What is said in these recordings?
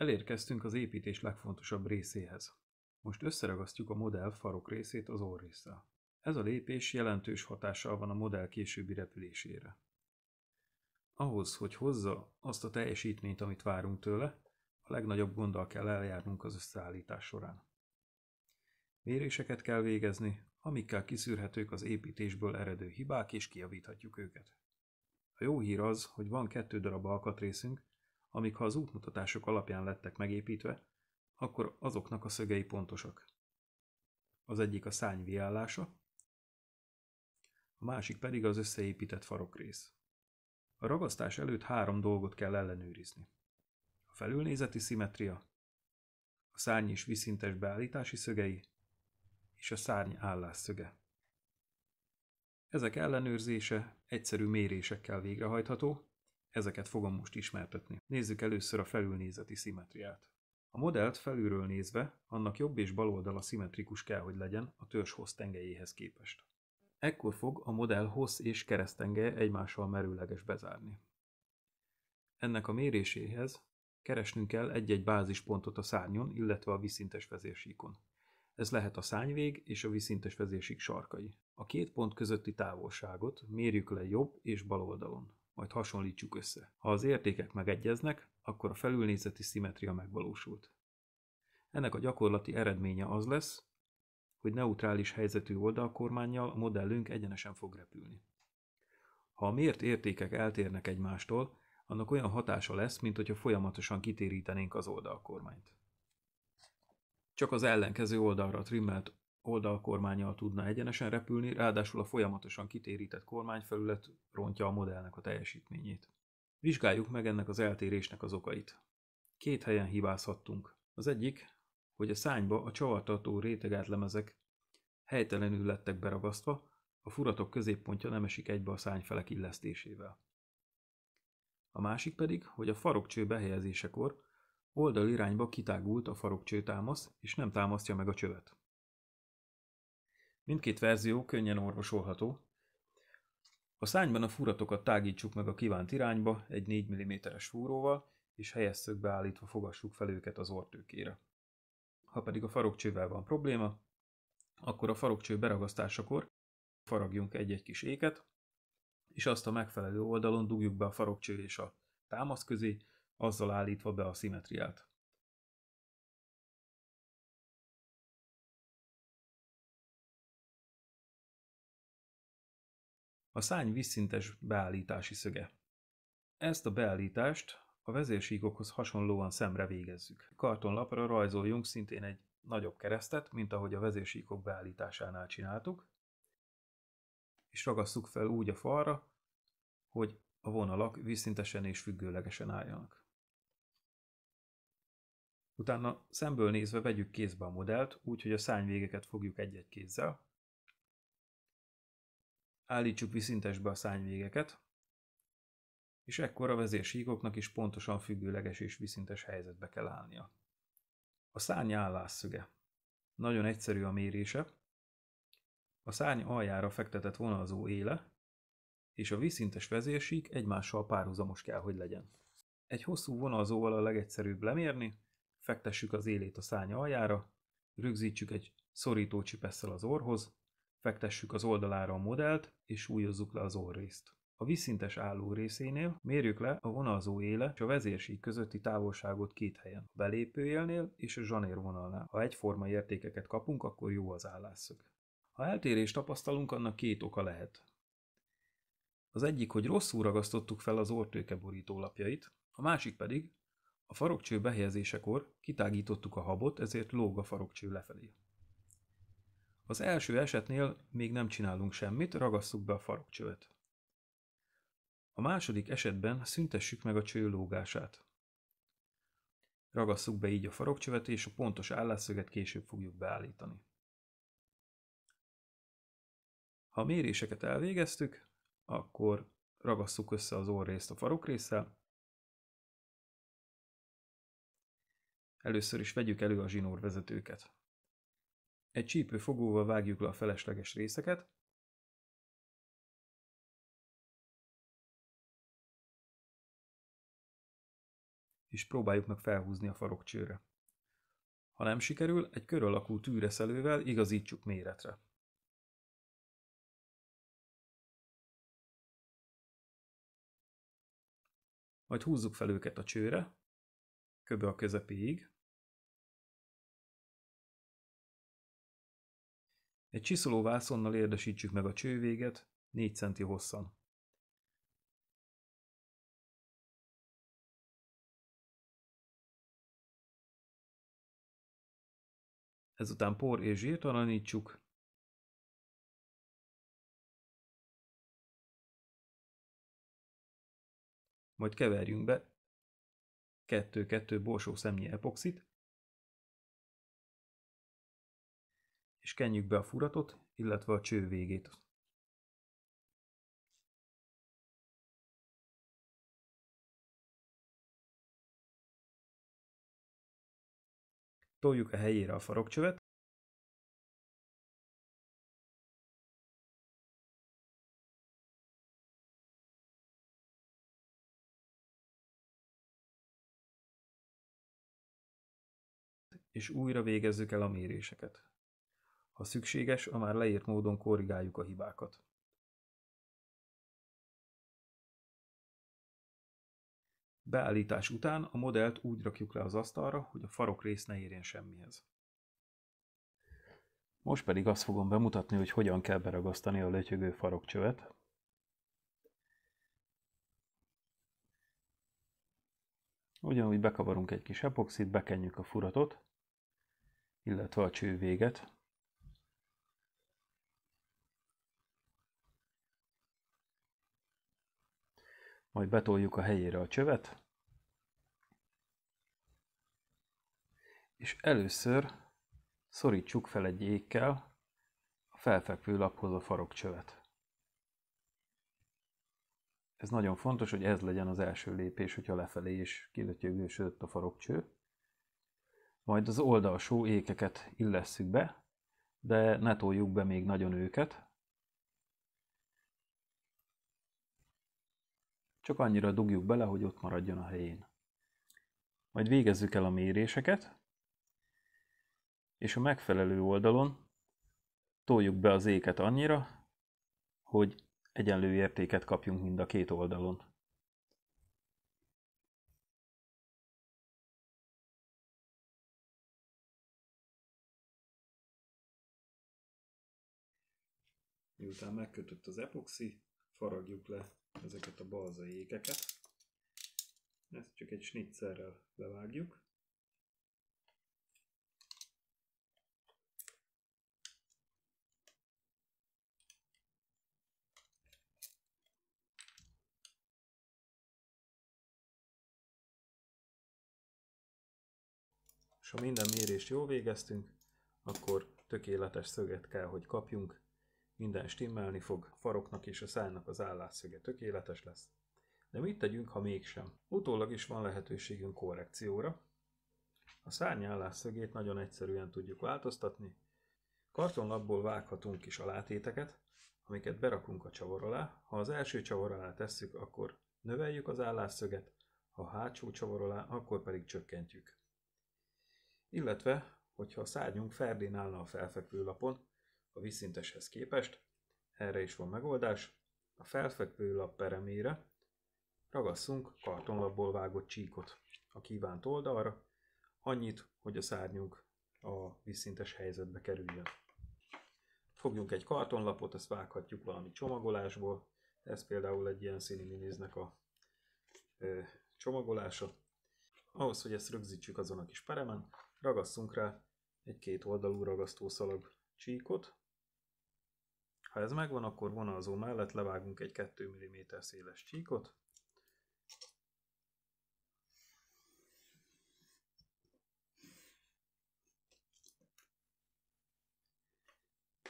Elérkeztünk az építés legfontosabb részéhez. Most összeragasztjuk a modell farok részét az orrészsel. Ez a lépés jelentős hatással van a modell későbbi repülésére. Ahhoz, hogy hozza azt a teljesítményt, amit várunk tőle, a legnagyobb gonddal kell eljárnunk az összeállítás során. Méréseket kell végezni, amikkel kiszűrhetők az építésből eredő hibák, és kijavíthatjuk őket. A jó hír az, hogy van kettő darab alkatrészünk, amik ha az útmutatások alapján lettek megépítve, akkor azoknak a szögei pontosak. Az egyik a szárny viállása, a másik pedig az összeépített farokrész. A ragasztás előtt három dolgot kell ellenőrizni. A felülnézeti szimetria, a szárny és viszintes beállítási szögei, és a szárny állásszöge. Ezek ellenőrzése egyszerű mérésekkel végrehajtható, ezeket fogom most ismertetni. Nézzük először a felülnézeti szimetriát. A modellt felülről nézve, annak jobb és bal oldala szimmetrikus kell, hogy legyen a törzshossz tengelyéhez képest. Ekkor fog a modell hossz és keresztengelye egymással merőleges bezárni. Ennek a méréséhez keresnünk kell egy-egy bázispontot a szárnyon, illetve a viszintes vezérsíkon. Ez lehet a szányvég és a viszintes vezérsík sarkai. A két pont közötti távolságot mérjük le jobb és bal oldalon, majd hasonlítsuk össze. Ha az értékek megegyeznek, akkor a felülnézeti szimetria megvalósult. Ennek a gyakorlati eredménye az lesz, hogy neutrális helyzetű oldalkormányjal a modellünk egyenesen fog repülni. Ha a mért értékek eltérnek egymástól, annak olyan hatása lesz, mint hogyha folyamatosan kitérítenénk az oldalkormányt. Csak az ellenkező oldalra trimmelt oldalkormányjal tudna egyenesen repülni, ráadásul a folyamatosan kitérített kormányfelület rontja a modellnek a teljesítményét. Vizsgáljuk meg ennek az eltérésnek az okait. Két helyen hibázhattunk. Az egyik, hogy a szányba a csavartató rétegátlemezek helytelenül lettek beragasztva, a furatok középpontja nem esik egybe a szányfelek illesztésével. A másik pedig, hogy a farokcső behelyezésekor oldalirányba kitágult a farokcső támasz, és nem támasztja meg a csövet. Mindkét verzió könnyen orvosolható. A szányban a furatokat tágítsuk meg a kívánt irányba egy 4 mm-es fúróval, és helyes szögbe állítva fogassuk fel őket az ortőkére. Ha pedig a farokcsővel van probléma, akkor a farokcső beragasztásakor faragjunk egy-egy kis éket, és azt a megfelelő oldalon dugjuk be a farokcső és a támasz közé, azzal állítva be a szimetriát. A szány vízszintes beállítási szöge. Ezt a beállítást a vezérsíkokhoz hasonlóan szemre végezzük. Kartonlapra rajzoljunk szintén egy nagyobb keresztet, mint ahogy a vezérsíkok beállításánál csináltuk, és ragasszuk fel úgy a falra, hogy a vonalak vízszintesen és függőlegesen álljanak. Utána szemből nézve vegyük kézbe a modellt, úgy, hogy a szányvégeket fogjuk egy-egy kézzel. Állítsuk viszintesbe a szányvégeket, és ekkor a vezérsíkoknak is pontosan függőleges és viszintes helyzetbe kell állnia. A szárny állásszöge. Nagyon egyszerű a mérése. A szárny aljára fektetett vonalzó éle és a viszintes vezérsík egymással párhuzamos kell, hogy legyen. Egy hosszú vonalzóval a legegyszerűbb lemérni, fektessük az élét a szárny aljára, rögzítsük egy szorító csipesszel az orhoz, fektessük az oldalára a modellt, és súlyozzuk le az orrészt. A vízszintes álló részénél mérjük le a vonalzó éle és a vezérsík közötti távolságot két helyen, a belépőélnél és a zsanérvonalnál. Ha egyforma értékeket kapunk, akkor jó az állásszög. Ha eltérést tapasztalunk, annak két oka lehet. Az egyik, hogy rosszul ragasztottuk fel az ortőke borítólapjait, a másik pedig, a farokcső behelyezésekor kitágítottuk a habot, ezért lóg a farokcső lefelé. Az első esetnél még nem csinálunk semmit, ragasszuk be a farokcsövet. A második esetben szüntessük meg a cső lógását. Ragasszuk be így a farokcsövet, és a pontos állásszöget később fogjuk beállítani. Ha a méréseket elvégeztük, akkor ragasszuk össze az orrészt a farokrészsel. Először is vegyük elő a zsinórvezetőket. Egy csípőfogóval vágjuk le a felesleges részeket, és próbáljuk meg felhúzni a farokcsőre. Ha nem sikerül, egy kör alakú tűreszelővel igazítsuk méretre. Majd húzzuk fel őket a csőre, köbe a közepéig. Egy csiszoló vászonnal érdesítsük meg a csővéget 4 cm hosszan. Ezután por és zsírtalanítsuk. Majd keverjünk be 2-2 borsó szemnyi epoxit, és kenjük be a furatot, illetve a cső végét. Toljuk a helyére a farokcsövet, és újra végezzük el a méréseket. Ha szükséges, a már leírt módon korrigáljuk a hibákat. Beállítás után a modellt úgy rakjuk le az asztalra, hogy a farok rész ne érjen semmihez. Most pedig azt fogom bemutatni, hogy hogyan kell beragasztani a lötyögő farokcsövet. Ugyanúgy bekavarunk egy kis epoxit, bekenjük a furatot, illetve a csővéget. Majd betoljuk a helyére a csövet, és először szorítsuk fel egy ékkel a felfekvő laphoz a farokcsövet. Ez nagyon fontos, hogy ez legyen az első lépés, hogyha lefelé is kilötyögősödött a farokcső. Majd az oldalsó ékeket illesszük be, de ne toljuk be még nagyon őket. Csak annyira dugjuk bele, hogy ott maradjon a helyén. Majd végezzük el a méréseket, és a megfelelő oldalon toljuk be az éket annyira, hogy egyenlő értéket kapjunk mind a két oldalon. Miután megkötött az epoxi, faragjuk le ezeket a balza ékeket. Ezt csak egy snitzerrel levágjuk. És ha minden mérést jól végeztünk, akkor tökéletes szöget kell, hogy kapjunk, minden stimmelni fog, faroknak és a szájnak az állásszöge tökéletes lesz. De mit tegyünk, ha mégsem? Utólag is van lehetőségünk korrekcióra. A szárny állásszögét nagyon egyszerűen tudjuk változtatni. Kartonlapból vághatunk kis alátéteket, amiket berakunk a csavar alá. Ha az első csavar alá tesszük, akkor növeljük az állásszöget, ha a hátsó csavar alá, akkor pedig csökkentjük. Illetve, hogyha a szárnyunk ferdén állna a felfekvő lapon, a vízszinteshez képest, erre is van megoldás, a felfekvő lap peremére ragasszunk kartonlapból vágott csíkot a kívánt oldalra, annyit, hogy a szárnyunk a vízszintes helyzetbe kerüljön. Fogjunk egy kartonlapot, ezt vághatjuk valami csomagolásból, ez például egy ilyen színiminiznek a ö, csomagolása. Ahhoz, hogy ezt rögzítsük azon a kis peremen, ragasszunk rá egy két oldalú ragasztószalag csíkot, ha ez megvan, akkor vonalzó mellett levágunk egy 2 mm széles csíkot,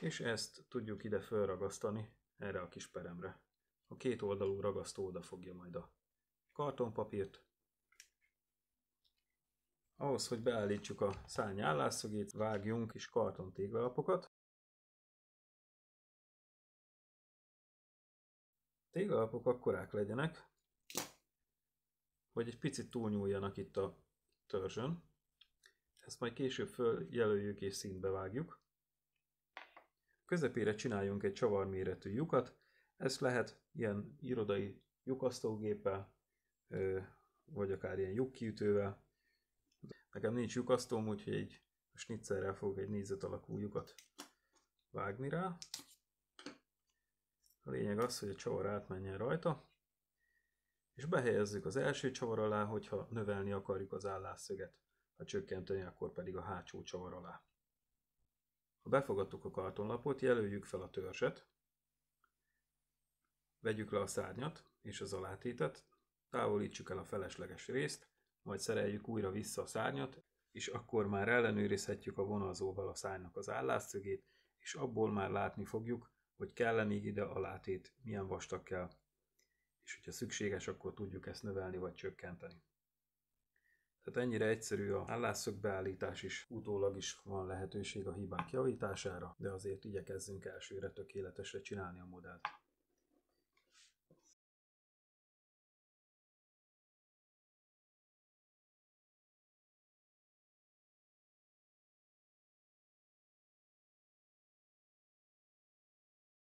és ezt tudjuk ide felragasztani erre a kis peremre. A két oldalú ragasztó oda fogja majd a kartonpapírt. Ahhoz, hogy beállítsuk a szárny állásszögét, vágjunk kis karton téglalapok akkorák legyenek, hogy egy picit túlnyúljanak itt a törzsön. Ezt majd később följelöljük és színbe vágjuk. Közepére csináljunk egy csavarméretű lyukat. Ezt lehet ilyen irodai lyukasztógéppel, vagy akár ilyen lyukkiütővel. Nekem nincs lyukasztóm, úgyhogy egy snitzerrel fogok egy négyzet alakú lyukat vágni rá. A lényeg az, hogy a csavar átmenjen rajta, és behelyezzük az első csavar alá, hogyha növelni akarjuk az állásszöget, ha csökkenteni, akkor pedig a hátsó csavar alá. Ha befogadtuk a kartonlapot, jelöljük fel a törzset, vegyük le a szárnyat és az alátétet, távolítsuk el a felesleges részt, majd szereljük újra vissza a szárnyat, és akkor már ellenőrizhetjük a vonalzóval a szárnynak az állásszögét, és abból már látni fogjuk, hogy kell-e még ide a látét, milyen vastag kell, és hogyha szükséges, akkor tudjuk ezt növelni vagy csökkenteni. Tehát ennyire egyszerű a állásszög beállítás is, utólag is van lehetőség a hibák javítására, de azért igyekezzünk elsőre tökéletesre csinálni a modellt.